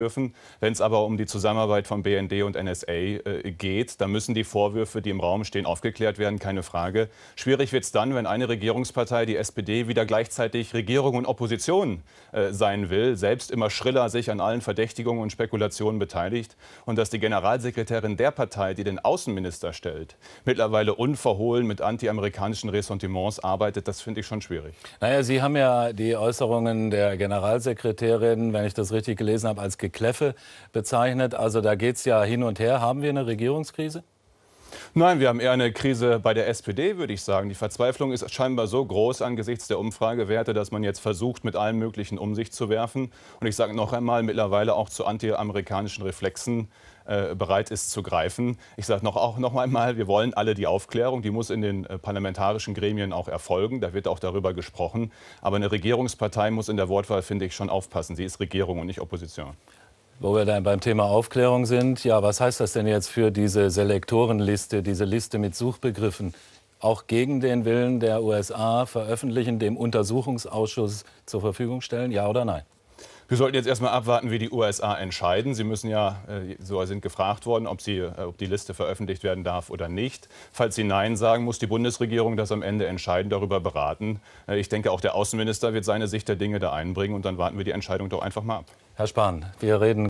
Wenn es aber um die Zusammenarbeit von BND und NSA äh, geht, dann müssen die Vorwürfe, die im Raum stehen, aufgeklärt werden, keine Frage. Schwierig wird es dann, wenn eine Regierungspartei, die SPD, wieder gleichzeitig Regierung und Opposition äh, sein will, selbst immer schriller sich an allen Verdächtigungen und Spekulationen beteiligt und dass die Generalsekretärin der Partei, die den Außenminister stellt, mittlerweile unverhohlen mit antiamerikanischen Ressentiments arbeitet, das finde ich schon schwierig. Naja, Sie haben ja die Äußerungen der Generalsekretärin, wenn ich das richtig gelesen habe, als Gekläffe bezeichnet. Also da geht es ja hin und her. Haben wir eine Regierungskrise? Nein, wir haben eher eine Krise bei der SPD, würde ich sagen. Die Verzweiflung ist scheinbar so groß angesichts der Umfragewerte, dass man jetzt versucht, mit allem Möglichen um sich zu werfen. Und ich sage noch einmal, mittlerweile auch zu antiamerikanischen Reflexen äh, bereit ist zu greifen. Ich sage noch, auch noch einmal, wir wollen alle die Aufklärung. Die muss in den äh, parlamentarischen Gremien auch erfolgen. Da wird auch darüber gesprochen. Aber eine Regierungspartei muss in der Wortwahl, finde ich, schon aufpassen. Sie ist Regierung und nicht Opposition. Wo wir dann beim Thema Aufklärung sind, ja, was heißt das denn jetzt für diese Selektorenliste, diese Liste mit Suchbegriffen? Auch gegen den Willen der USA veröffentlichen, dem Untersuchungsausschuss zur Verfügung stellen, ja oder nein? Wir sollten jetzt erstmal abwarten, wie die USA entscheiden. Sie müssen ja, äh, so sind gefragt worden, ob, sie, äh, ob die Liste veröffentlicht werden darf oder nicht. Falls sie Nein sagen, muss die Bundesregierung das am Ende entscheiden, darüber beraten. Äh, ich denke, auch der Außenminister wird seine Sicht der Dinge da einbringen und dann warten wir die Entscheidung doch einfach mal ab. Herr Spahn, wir reden